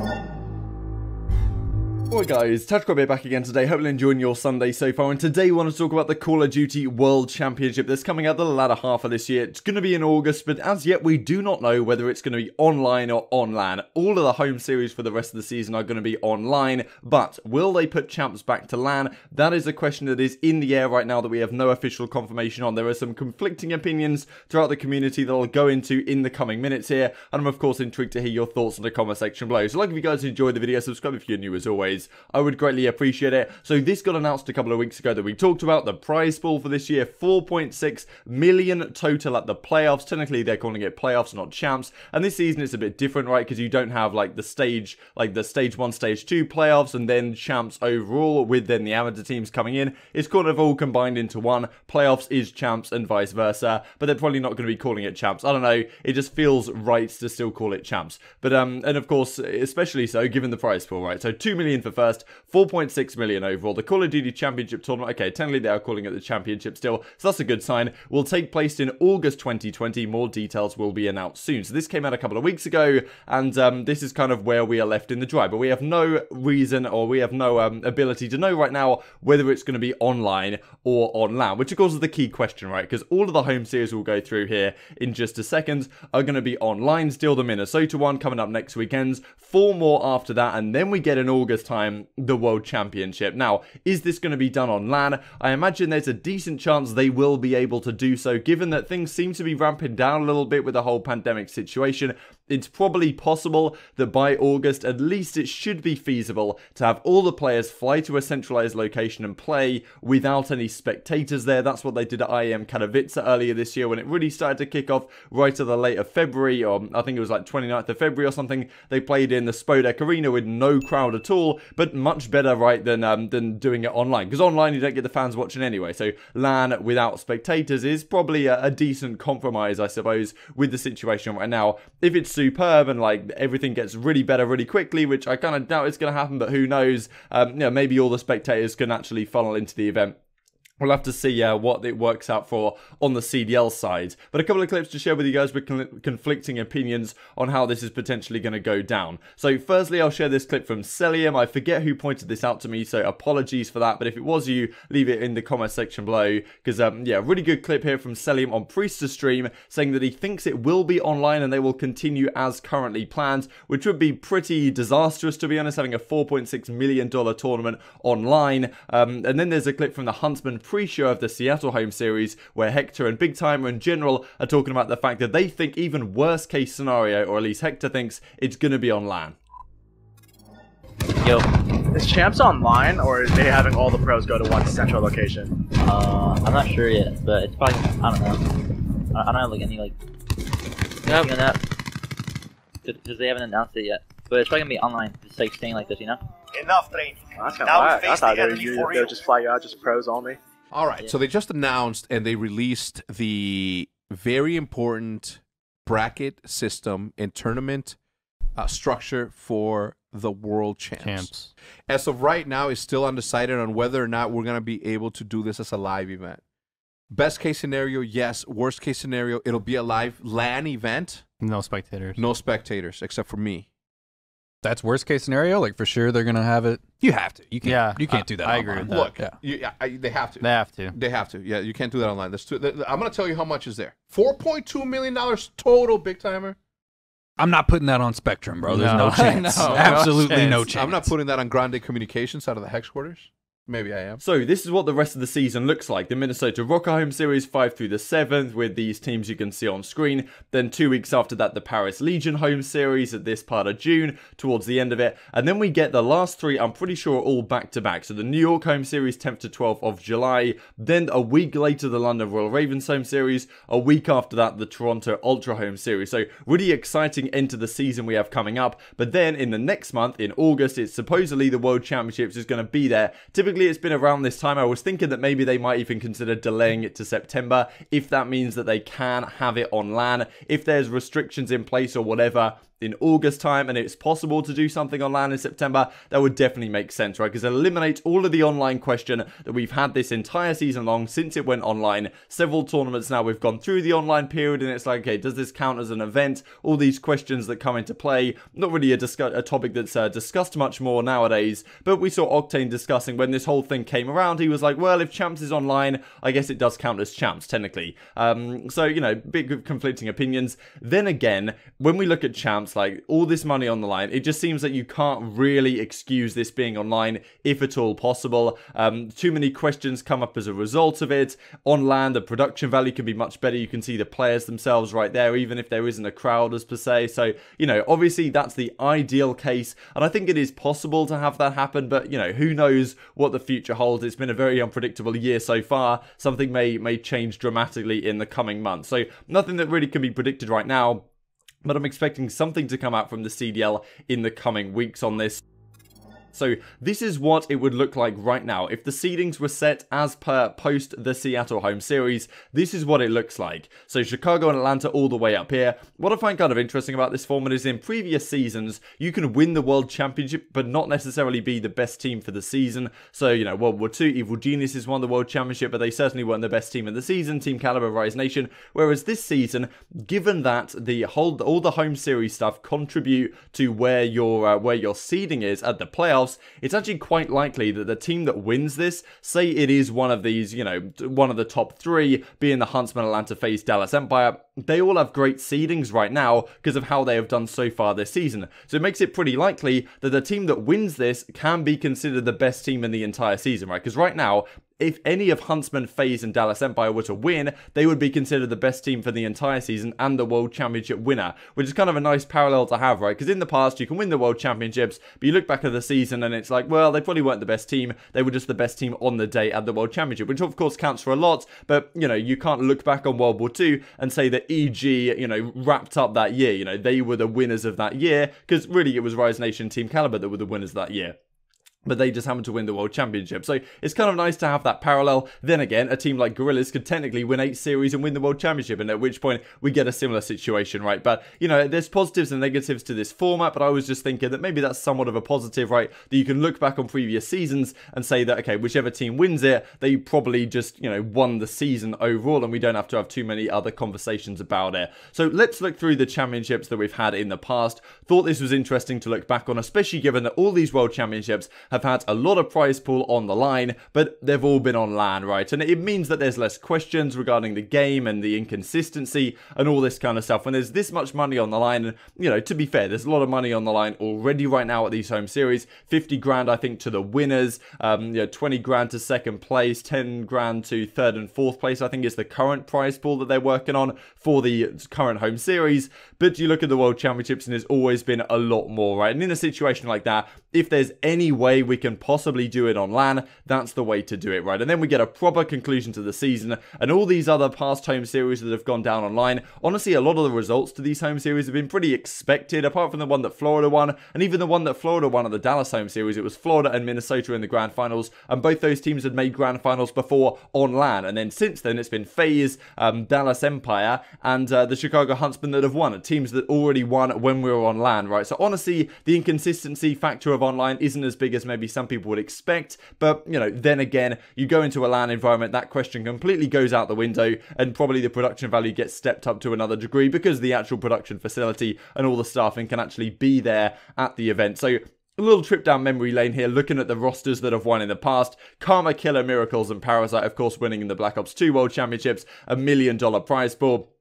Oh. Well guys, Tactical back again today, hopefully enjoying your Sunday so far, and today we want to talk about the Call of Duty World Championship that's coming out the latter half of this year. It's going to be in August, but as yet we do not know whether it's going to be online or on LAN. All of the home series for the rest of the season are going to be online, but will they put champs back to LAN? That is a question that is in the air right now that we have no official confirmation on. There are some conflicting opinions throughout the community that I'll go into in the coming minutes here, and I'm of course intrigued to hear your thoughts in the comment section below. So like if you guys enjoyed the video, subscribe if you're new as always. I would greatly appreciate it. So this got announced a couple of weeks ago that we talked about. The prize pool for this year, 4.6 million total at the playoffs. Technically, they're calling it playoffs, not champs. And this season it's a bit different, right? Because you don't have like the stage, like the stage one, stage two playoffs, and then champs overall with then the amateur teams coming in. It's kind of all combined into one. Playoffs is champs and vice versa. But they're probably not going to be calling it champs. I don't know. It just feels right to still call it champs. But um, and of course, especially so given the prize pool, right? So 2 million for first, 4.6 million overall. The Call of Duty Championship tournament, okay, technically they are calling it the Championship still, so that's a good sign, will take place in August 2020. More details will be announced soon. So this came out a couple of weeks ago, and um, this is kind of where we are left in the dry. But we have no reason or we have no um, ability to know right now whether it's going to be online or on LAN, which of course is the key question, right? Because all of the home series we'll go through here in just a second are going to be online still. The Minnesota one coming up next weekends, four more after that, and then we get in August time the World Championship. Now, is this going to be done on LAN? I imagine there's a decent chance they will be able to do so, given that things seem to be ramping down a little bit with the whole pandemic situation it's probably possible that by August, at least it should be feasible to have all the players fly to a centralized location and play without any spectators there. That's what they did at IEM Katowice earlier this year when it really started to kick off right at the late of February, or I think it was like 29th of February or something. They played in the Spodek Arena with no crowd at all, but much better, right, than, um, than doing it online. Because online you don't get the fans watching anyway. So LAN without spectators is probably a, a decent compromise, I suppose, with the situation right now. If it's superb and like everything gets really better really quickly, which I kind of doubt is going to happen, but who knows? Um, you know, maybe all the spectators can actually funnel into the event We'll have to see uh, what it works out for on the CDL side. But a couple of clips to share with you guys with con conflicting opinions on how this is potentially going to go down. So firstly, I'll share this clip from Cellium. I forget who pointed this out to me, so apologies for that. But if it was you, leave it in the comment section below. Because, um, yeah, really good clip here from Cellium on Priestahh's stream saying that he thinks it will be online and they will continue as currently planned, which would be pretty disastrous, to be honest, having a $4.6 million tournament online. Um, and then there's a clip from the Huntsmen pre-show of the Seattle home series where Hector and BigTymeR in general are talking about the fact that they think even worst case scenario, or at least Hector thinks, it's going to be on LAN. Yo. Is Champs online, or are they having all the pros go to one central location? Uh, I'm not sure yet, but it's probably, I don't know. I don't have like any like, yeah, that, because they haven't announced it yet. But it's probably gonna be online, just like staying like this, you know? Enough training. Oh, that's kind of I thought they were, they would just fly you out, just pros only. All right. Yeah. So they just announced and they released the very important bracket system and tournament uh, structure for the world champs. champs. As of right now, it's still undecided on whether or not we're going to be able to do this as a live event. Best case scenario, yes. Worst case scenario, it'll be a live LAN event. No spectators. No spectators, except for me. That's worst case scenario. Like for sure, they're gonna have it. You have to. You can't. Yeah, you can't do that. I online. agree with that. Look, yeah, you, I, they have to. They have to. They have to. Yeah, you can't do that online. That's too, I'm gonna tell you how much is there. Four point two million dollars total, BigTymeR. I'm not putting that on Spectrum, bro. There's no, no chance. no, Absolutely no chance. no chance. I'm not putting that on Grande Communications out of the hex quarters. Maybe I am. So this is what the rest of the season looks like. The Minnesota ROKKR Home Series 5 through the 7th with these teams you can see on screen. Then two weeks after that, the Paris Legion Home Series at this part of June, towards the end of it. And then we get the last three, I'm pretty sure all back to back. So the New York Home Series 10th to 12th of July. Then a week later, the London Royal Ravens Home Series. A week after that, the Toronto Ultra Home Series. So really exciting end to the season we have coming up. But then in the next month, in August, it's supposedly the World Championships is going to be there. Typically, it's been around this time. I was thinking that maybe they might even consider delaying it to September if that means that they can have it on LAN. If there's restrictions in place or whatever, in August time and it's possible to do something on LAN in September, that would definitely make sense, right? Because it eliminates all of the online question that we've had this entire season long since it went online. Several tournaments now we've gone through the online period and it's like, okay, does this count as an event? All these questions that come into play. Not really a, discuss- a topic that's uh, discussed much more nowadays, but we saw Octane discussing when this whole thing came around. He was like, well, if Champs is online, I guess it does count as Champs, technically. Um, so, you know, big conflicting opinions. Then again, when we look at Champs, like all this money on the line, it just seems that you can't really excuse this being online if at all possible. Um, too many questions come up as a result of it. On land, the production value can be much better. You can see the players themselves right there, even if there isn't a crowd as per se. So, you know, obviously that's the ideal case. And I think it is possible to have that happen, but, you know, who knows what the future holds. It's been a very unpredictable year so far. Something may, may change dramatically in the coming months. So nothing that really can be predicted right now but I'm expecting something to come out from the CDL in the coming weeks on this. So this is what it would look like right now. If the seedings were set as per post the Seattle home series, this is what it looks like. So Chicago and Atlanta all the way up here. What I find kind of interesting about this format is in previous seasons, you can win the World Championship, but not necessarily be the best team for the season. So, you know, World War II, Evil Geniuses won the World Championship, but they certainly weren't the best team in the season, Team Kaliber, Rise Nation. Whereas this season, given that the whole, all the home series stuff contribute to where your, uh, where your seeding is at the playoffs, playoffs, it's actually quite likely that the team that wins this, say it is one of these, you know, one of the top three, being the Huntsmen, Atlanta FaZe, Dallas Empire, they all have great seedings right now because of how they have done so far this season. So it makes it pretty likely that the team that wins this can be considered the best team in the entire season, right? Because right now, if any of Huntsmen, FaZe, and Dallas Empire were to win, they would be considered the best team for the entire season and the World Championship winner, which is kind of a nice parallel to have, right? Because in the past, you can win the World Championships, but you look back at the season and it's like, well, they probably weren't the best team. They were just the best team on the day at the World Championship, which of course counts for a lot, but, you know, you can't look back on World War II and say that EG, you know, wrapped up that year. You know, they were the winners of that year, because really it was Rise Nation Team Kaliber that were the winners that year but they just happened to win the world championship. So it's kind of nice to have that parallel. Then again, a team like Guerrillas could technically win eight series and win the world championship, and at which point we get a similar situation, right? But you know, there's positives and negatives to this format, but I was just thinking that maybe that's somewhat of a positive, right? That you can look back on previous seasons and say that okay, whichever team wins it, they probably just you know won the season overall, and we don't have to have too many other conversations about it. So let's look through the championships that we've had in the past. Thought this was interesting to look back on, especially given that all these world championships have had a lot of prize pool on the line, but they've all been on LAN, right? And it means that there's less questions regarding the game and the inconsistency and all this kind of stuff. When there's this much money on the line, and you know, to be fair, there's a lot of money on the line already right now at these home series. 50 grand, I think, to the winners, um, you know, 20 grand to second place, 10 grand to third and fourth place, I think is the current prize pool that they're working on for the current home series. But you look at the World Championships and there's always been a lot more, right? And in a situation like that, if there's any way we can possibly do it on LAN, that's the way to do it, right? And then we get a proper conclusion to the season, and all these other past home series that have gone down online. Honestly, a lot of the results to these home series have been pretty expected, apart from the one that Florida won, and even the one that Florida won at the Dallas home series. It was Florida and Minnesota in the grand finals, and both those teams had made grand finals before on LAN. And then since then, it's been FaZe, um, Dallas Empire, and uh, the Chicago Huntsmen that have won, teams that already won when we were on LAN, right? So honestly, the inconsistency factor of online isn't as big as maybe some people would expect. But, you know, then again, you go into a LAN environment, that question completely goes out the window, and probably the production value gets stepped up to another degree because the actual production facility and all the staffing can actually be there at the event. So a little trip down memory lane here, looking at the rosters that have won in the past. Karma, Killer, Miracles, and Parasite, of course, winning in the Black Ops 2 World Championships, a million dollar prize pool.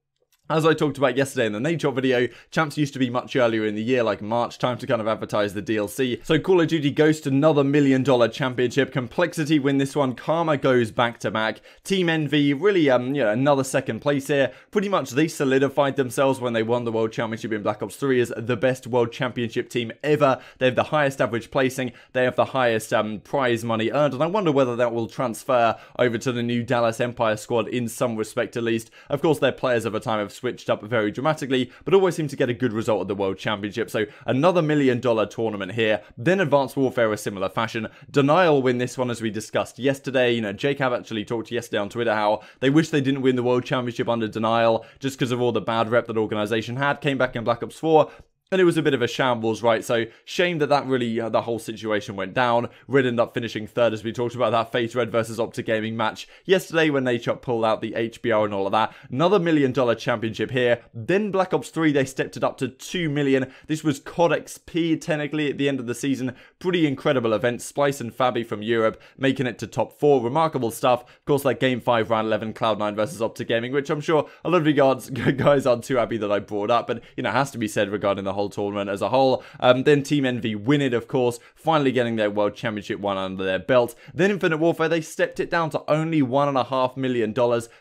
As I talked about yesterday in the Nature video, Champs used to be much earlier in the year, like March time to kind of advertise the DLC. So Call of Duty goes to another million dollar championship. Complexity win this one. Karma goes back to back. Team Envy, really, um, you know, another second place here. Pretty much they solidified themselves when they won the World Championship in Black Ops 3 as the best World Championship team ever. They have the highest average placing. They have the highest um, prize money earned. And I wonder whether that will transfer over to the new Dallas Empire squad in some respect at least. Of course, their players over time have switched up very dramatically, but always seem to get a good result at the World Championship. So another million dollar tournament here. Then Advanced Warfare a similar fashion. Denial win this one as we discussed yesterday. You know, Jacob actually talked yesterday on Twitter how they wish they didn't win the World Championship under Denial just because of all the bad rep that organization had. Came back in Black Ops 4 and it was a bit of a shambles, right? So shame that that really uh, the whole situation went down. Red ended up finishing third as we talked about that FaZe Red versus Optic Gaming match yesterday when Nadeshot pulled out the HBR and all of that. Another million dollar championship here. Then Black Ops 3 they stepped it up to 2 million. This was COD XP technically at the end of the season. Pretty incredible event. Splyce and Fabi from Europe making it to top 4. Remarkable stuff. Of course like game 5 round 11 Cloud9 versus Optic Gaming which I'm sure a lot of you guys, guys aren't too happy that I brought up but you know has to be said regarding the whole tournament as a whole. Um, then Team Envy win it, of course, finally getting their World Championship one under their belt. Then Infinite Warfare, they stepped it down to only $1.5 million.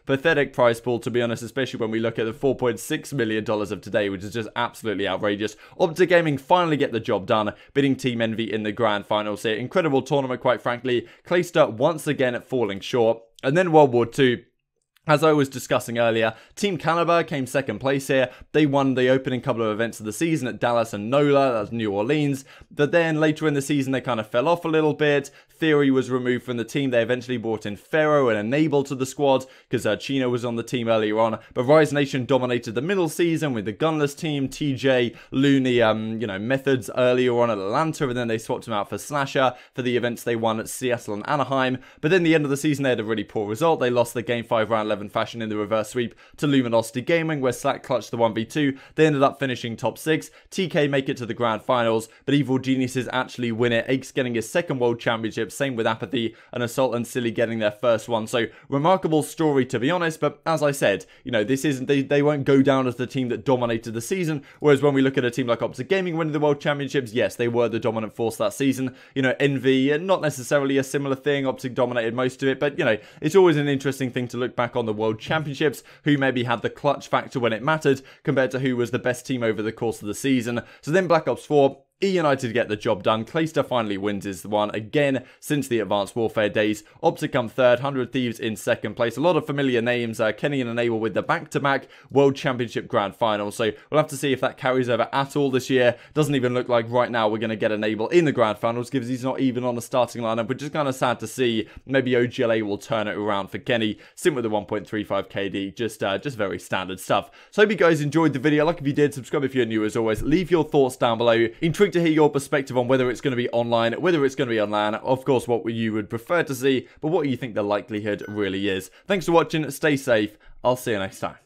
Pathetic price pool, to be honest, especially when we look at the $4.6 million of today, which is just absolutely outrageous. Optic Gaming finally get the job done, beating Team Envy in the grand finals here. Incredible tournament, quite frankly. Clayster once again at falling short. And then World War II as I was discussing earlier, Team Kaliber came second place here. They won the opening couple of events of the season at Dallas and NOLA, that's New Orleans. But then later in the season, they kind of fell off a little bit. Theory was removed from the team. They eventually brought in Pharaoh and Enable to the squad because uh, Chino was on the team earlier on. But Rise Nation dominated the middle season with the Gunless team, TJ, Loony, um, you know, Methodz earlier on at Atlanta, and then they swapped him out for Slasher for the events they won at Seattle and Anaheim. But then the end of the season, they had a really poor result. They lost the Game 5 round 11 fashion in the reverse sweep to Luminosity Gaming, where Slack clutched the 1v2. They ended up finishing top 6. TK make it to the grand finals, but Evil Geniuses actually win it. Aches getting his second world championship same with Apathy and Assault and Silly getting their first one. So remarkable story to be honest. But as I said, you know, this isn't they, they won't go down as the team that dominated the season. Whereas when we look at a team like Optic Gaming winning the World Championships, yes, they were the dominant force that season. You know, Envy, uh, not necessarily a similar thing. Optic dominated most of it, but you know, it's always an interesting thing to look back on the World Championships, who maybe had the clutch factor when it mattered, compared to who was the best team over the course of the season. So then Black Ops 4 E United get the job done. Clayster finally wins is the one again since the Advanced Warfare days. Optic come third, 100 Thieves in second place. A lot of familiar names. Uh, Kenny and Enable with the back-to-back World Championship Grand Final. So we'll have to see if that carries over at all this year. Doesn't even look like right now we're going to get Enable in the Grand Finals because he's not even on the starting lineup, which is kind of sad to see. Maybe OGLA will turn it around for Kenny. Simp with the 1.35 KD. Just, uh, just very standard stuff. So hope you guys enjoyed the video. Like if you did, subscribe if you're new as always. Leave your thoughts down below. Intrigued to hear your perspective on whether it's going to be online, whether it's going to be on LAN, of course, what you would prefer to see, but what you think the likelihood really is. Thanks for watching, stay safe, I'll see you next time.